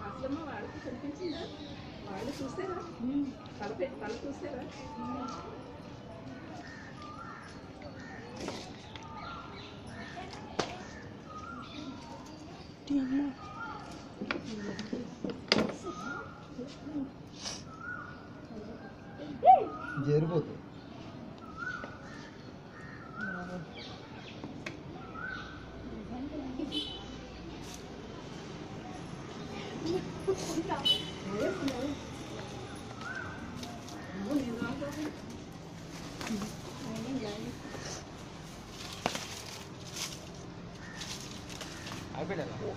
అట్లమ్మ వాళ్ళకి కనిపించిందా వాళ్ళు చూసారా తలపే తల చూసారా Yeah. Yerbo to. I bet I know.